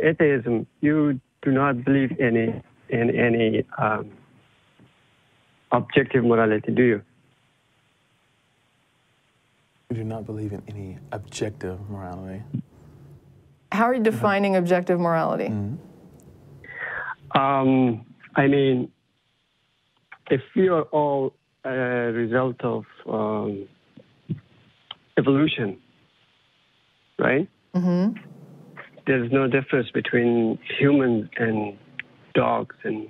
atheism, you do not believe any in any um, objective morality, do you? We do not believe in any objective morality. How are you defining objective morality? Um, I mean, if we are all a result of um, evolution, right? Mm-hmm. There's no difference between humans and dogs and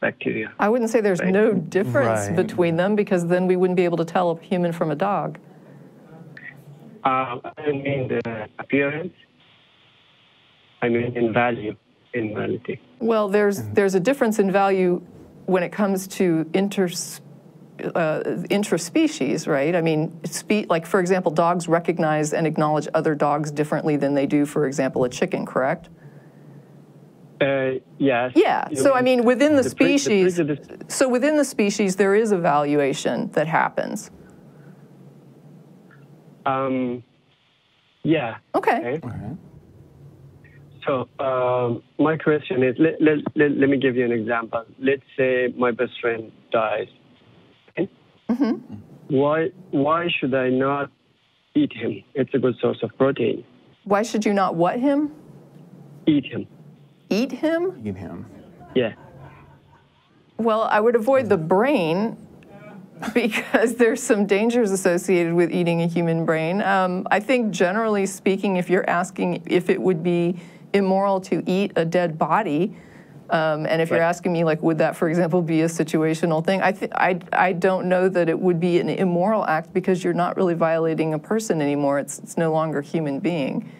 bacteria. I wouldn't say there's Right. no difference Right. between them because then we wouldn't be able to tell a human from a dog. Uh, I mean the appearance. I mean in value, in morality. Well, there's there's a difference in value when it comes to inter uh, intraspecies, right? I mean, spe- like for example, dogs recognize and acknowledge other dogs differently than they do, for example, a chicken. Correct? Uh, yes. Yeah. You So I mean, within the, the pre- the species, so within the species, there is a valuation that happens. Um, yeah. Okay. Okay. So um, my question is, let, let, let, let me give you an example. Let's say my best friend dies. Okay? Mm-hmm. Why why should I not eat him? It's a good source of protein. Why should you not what him? Eat him. Eat him? Eat him. Yeah. Well, I would avoid the brain because there's some dangers associated with eating a human brain. Um, I think, generally speaking, if you're asking if it would be immoral to eat a dead body, um, and if you're asking me, like, would that, for example, be a situational thing? I, th- I, I don't know that it would be an immoral act because you're not really violating a person anymore. It's, it's no longer a human being.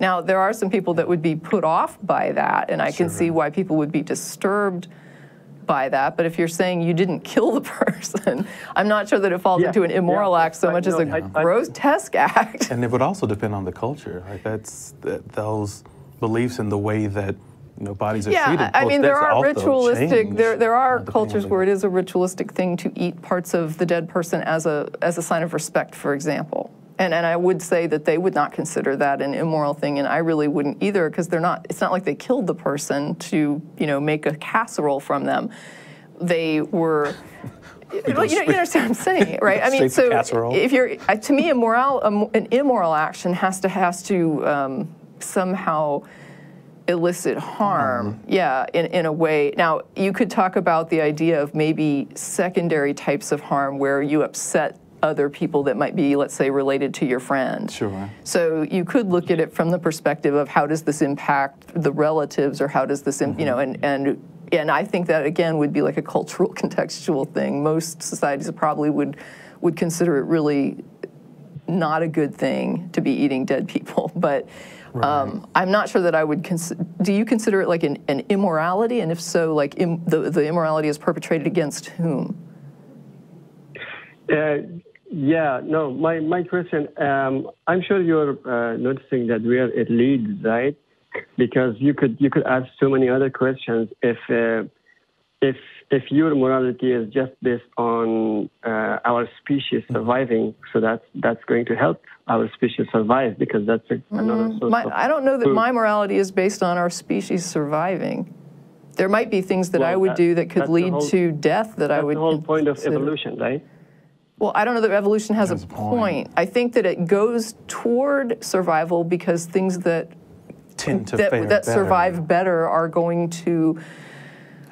Now, there are some people that would be put off by that, and I can see why people would be disturbed by that. But if you're saying you didn't kill the person, I'm not sure that it falls Yeah, into an immoral yeah, act so right, much as no, a I- I- grotesque act. And it would also depend on the culture. Like that's that, those beliefs and the way that bodies are Yeah, treated. I I mean, there are ritualistic. There, there are cultures where it is a ritualistic thing to eat parts of the dead person as a as a sign of respect, for example. And and I would say that they would not consider that an immoral thing, and I really wouldn't either, because they're not. It's not like they killed the person to you know make a casserole from them. They were. Well, You, know, you understand what I'm saying, right? I mean, so casserole. if you're to me, a moral, a an immoral action has to has to um, somehow elicit harm, mm-hmm. yeah, in, in a way. Now, you could talk about the idea of maybe secondary types of harm where you upset other people that might be, let's say, related to your friend. Sure. So you could look at it from the perspective of how does this impact the relatives or how does this, im- you know, mm-hmm. and, and, and I think that again would be like a cultural contextual thing. Most societies probably would, would consider it really not a good thing to be eating dead people, but um, I'm not sure that I would. Do you consider it like an, an immorality, and if so, like Im- the the immorality is perpetrated against whom? Uh, yeah, no, my, my question, um, I'm sure you're uh, noticing that we are at leads, right? Because you could you could ask so many other questions if uh, if if your morality is just based on uh, our species surviving, so that's that's going to help our species survive because that's a, another source My, of I don't know that food. my morality is based on our species surviving. There might be things that I would that- do that could lead whole- to death that I That's would. the whole point of evolution, right? Well, I don't know that evolution has, Has a a point. point. I think that it goes toward survival because things that Tend to that, fare that better, survive better are going to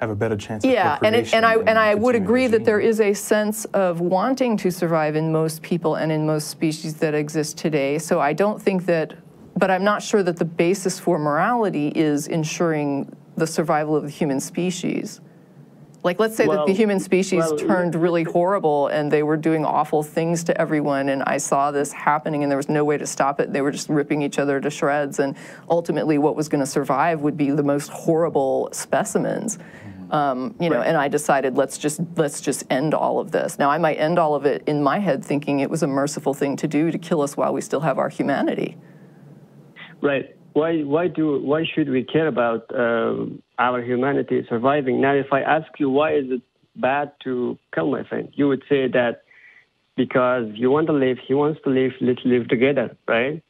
have a better chance. yeah of and it, and I procreation and I would agree the that there is a sense of wanting to survive in most people and in most species that exist today. So I don't think that, but I'm not sure that the basis for morality is ensuring the survival of the human species. Like, let's say that the human species well, turned really horrible and they were doing awful things to everyone, and I saw this happening and there was no way to stop it. They were just ripping each other to shreds, and ultimately, what was going to survive would be the most horrible specimens. Um, you know, Right. and I decided let's just let's just end all of this. Now, I might end all of it in my head thinking it was a merciful thing to do to kill us while we still have our humanity. Right. Why, why, do, why should we care about uh, our humanity surviving? Now, if I ask you why is it bad to kill my friend, you would say that because you want to live, he wants to live, let's live together, right?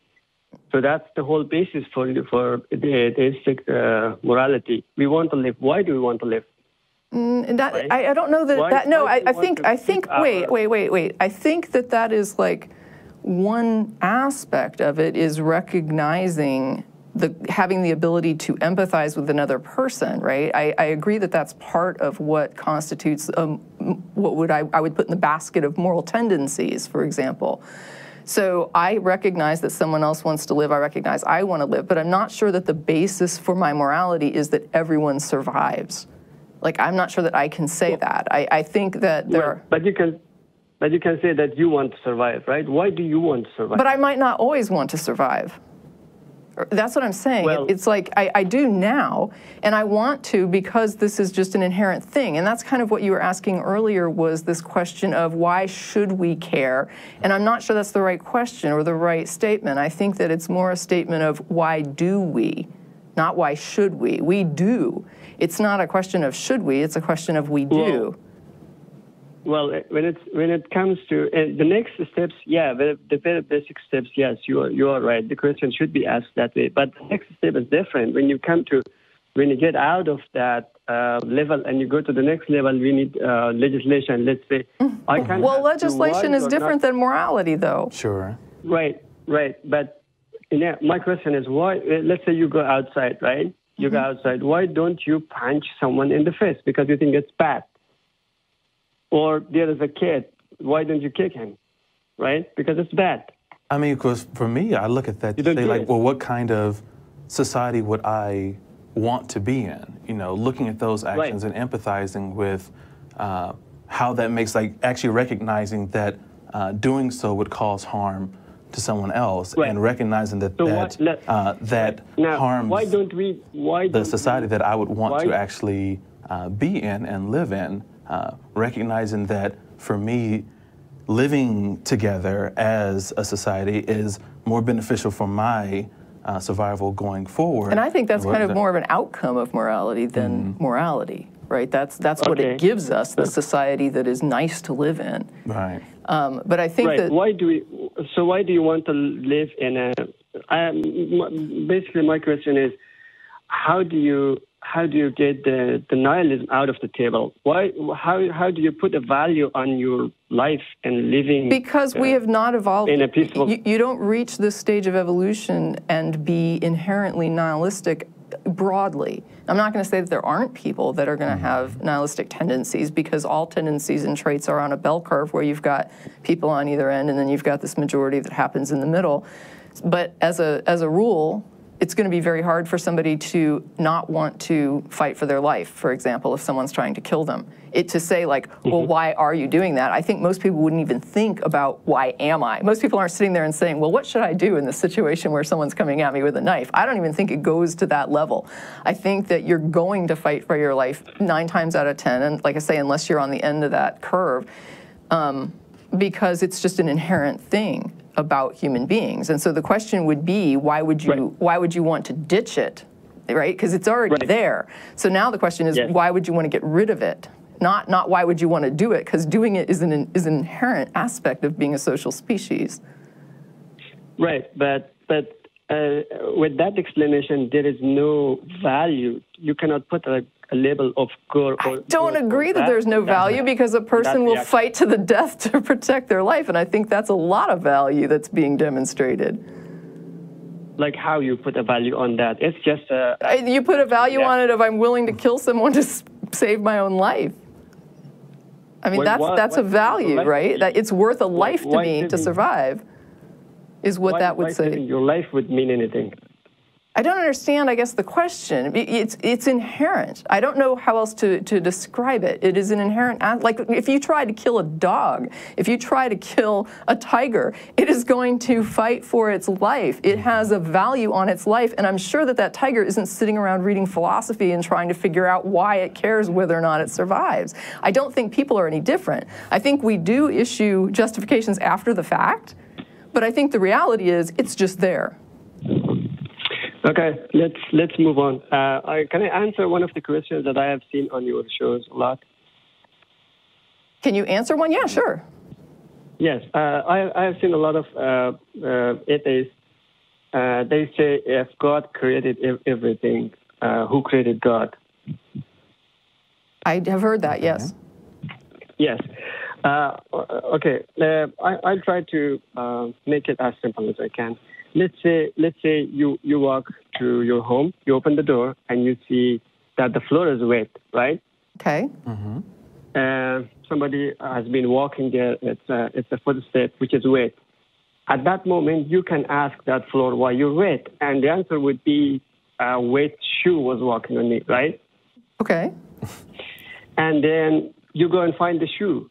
So that's the whole basis for for the atheistic uh, morality. We want to live. Why do we want to live? And that, I, I don't know that, Why- that no, I, I think, I think, wait, wait, wait, wait. I think that that is like, one aspect of it is recognizing the, having the ability to empathize with another person, right? I, I agree that that's part of what constitutes, um, what would I, I would put in the basket of moral tendencies, for example. So I recognize that someone else wants to live. I recognize I want to live, but I'm not sure that the basis for my morality is that everyone survives. Like I'm not sure that I can say that. I, I think that there. are, But you can, but you can say that you want to survive, right? Why do you want to survive? but I might not always want to survive. That's what I'm saying. Well- it's like I, I do now, and I want to because this is just an inherent thing. And that's kind of what you were asking earlier was this question of why should we care? And I'm not sure that's the right question or the right statement. I think that it's more a statement of why do we, not why should we. We do. It's not a question of should we, it's a question of we do. Well, eh, when it's when it comes to and the next steps, yeah, the, the very basic steps, yes, you are you are right. The question should be asked that way, but the next step is different. When you come to when you get out of that uh, level and you go to the next level, we need uh, legislation. Let's say, I can. Well, legislation is different than morality, though. Sure. Right, right. But yeah, my question is why? uh, Let's say you go outside, right? You go outside. Why don't you punch someone in the face because you think it's bad? Or there is a kid. Why don't you kick him? Right? Because it's bad. I mean, because for me, I look at that to don't say, like, it. well, what kind of society would I want to be in? You know, looking at those actions and empathizing with uh, how that makes, like, actually recognizing that uh, doing so would cause harm to someone else, Right. and recognizing that So that what- let- uh, that Now, harms why don't we? Why the don't society we, that I would want to actually uh, be in and live in, uh, recognizing that for me, living together as a society is more beneficial for my uh, survival going forward. And I think that's kind of more of an outcome of morality than morality, right? That's that's what it gives us, the society that is nice to live in. Right. Um, but I think Right. that Why do we? So why do you want to live in a? Basically, my question is, how do you how do you get the, the nihilism out of the table? Why? How how do you put a value on your life and living? because we uh, have not evolved. in a peaceful- You, you don't reach this stage of evolution and be inherently nihilistic broadly. I'm not going to say that there aren't people that are going to mm. have nihilistic tendencies because all tendencies and traits are on a bell curve where you've got people on either end and then you've got this majority that happens in the middle. But as a as a rule, it's going to be very hard for somebody to not want to fight for their life, for example, if someone's trying to kill them. It to say like, well, why are you doing that? I think most people wouldn't even think about why am I? Most people aren't sitting there and saying, well, what should I do in this situation where someone's coming at me with a knife? I don't even think it goes to that level. I think that you're going to fight for your life nine times out of 10. And like I say, unless you're on the end of that curve, um, because it's just an inherent thing about human beings. And so the question would be, why would you Right. why would you want to ditch it, right? Because it's already Right. there. So now the question is, Yes. why would you want to get rid of it? Not not why would you want to do it? Because doing it is an is an inherent aspect of being a social species. Right, but but uh, with that explanation, there is no value. You cannot put a, a label of good. I or, don't agree that there's no on that. value because a person will fight to the death to protect their life, and I think that's a lot of value that's being demonstrated. Like how you put a value on that? It's just a. I- You put a value Yeah. on it if I'm willing to kill someone to s- save my own life. I mean, that's why- that's a value, right? That it's worth a life to why me to survive, is what why- that would say. Your life would mean anything. I don't understand, I guess, the question. It's, it's inherent. I don't know how else to, to describe it. It is an inherent, act- like if you try to kill a dog, if you try to kill a tiger, it is going to fight for its life. It has a value on its life, and I'm sure that that tiger isn't sitting around reading philosophy and trying to figure out why it cares whether or not it survives. I don't think people are any different. I think we do issue justifications after the fact, but I think the reality is it's just there. Okay, let's let's move on. Uh, I, can I answer one of the questions that I have seen on your shows a lot? Can you answer one? Yeah, sure. Yes, uh, I, I have seen a lot of uh, uh, atheists uh, they say if God created everything, uh, who created God? I have heard that, yes. Yes. Uh, okay, uh, I, will try to uh, make it as simple as I can. Let's say, let's say you, you walk to your home, you open the door, and you see that the floor is wet, right? Okay. Mm-hmm. Uh, somebody has been walking there. It's a, it's a footstep which is wet. At that moment, you can ask that floor why you're wet, and the answer would be a wet shoe was walking on it, right? Okay. and then you go and find the shoe,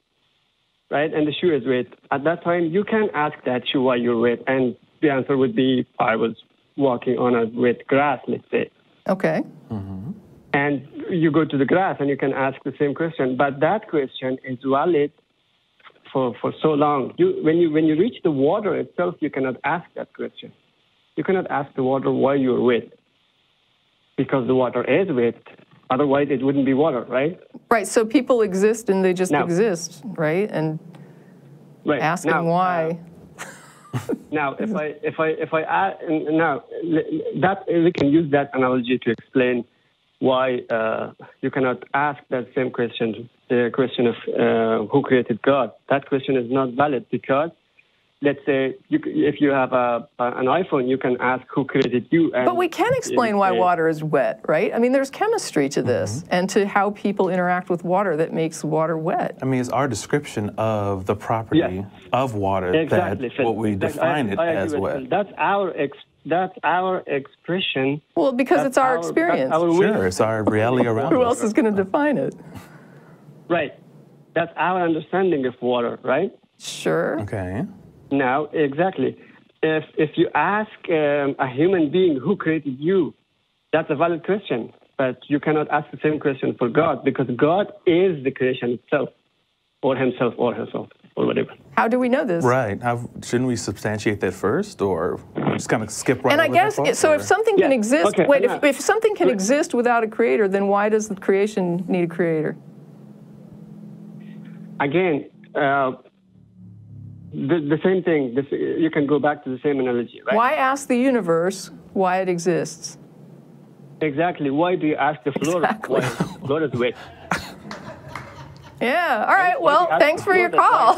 right? And the shoe is wet. At that time, you can ask that shoe why you're wet, and the answer would be I was walking on a wet grass, let's say. Okay. Mm-hmm. And you go to the grass and you can ask the same question, but that question is valid for, for so long. You, when, you, when you reach the water itself, you cannot ask that question. You cannot ask the water why you're wet, because the water is wet. Otherwise, it wouldn't be water, right? Right. So people exist and they just now, exist, right? And right. asking now, why. Uh, now, if I if I if I add now that we can use that analogy to explain why uh, you cannot ask that same question, the question of uh, who created God. That question is not valid because, let's say, you, if you have a, an iPhone, you can ask who created you. but we can explain why water is wet, right? I mean, there's chemistry to this mm-hmm. and to how people interact with water that makes water wet. I mean, it's our description of the property yes. of water exactly. that what we define I, it I as wet. That's our experience that's our expression. Well, because that's it's our, our experience. Our sure, it's our reality around Who else is going to define it? Right. That's our understanding of water, right? Sure. Okay. Now, exactly. If if you ask um, a human being who created you, that's a valid question. But you cannot ask the same question for God because God is the creation itself, or Himself, or herself or whatever. How do we know this? Right. How, shouldn't we substantiate that first, or just kind of skip right? And I guess part, so. Or? If something yeah. can exist, okay. wait. If, if something can exist without a creator, then why does the creation need a creator? Again, uh, the, the same thing. This, you can go back to the same analogy, right? Why ask the universe why it exists? Exactly. Why do you ask the floor exactly. why floor is wet? Yeah. All right. Well, thanks for your call.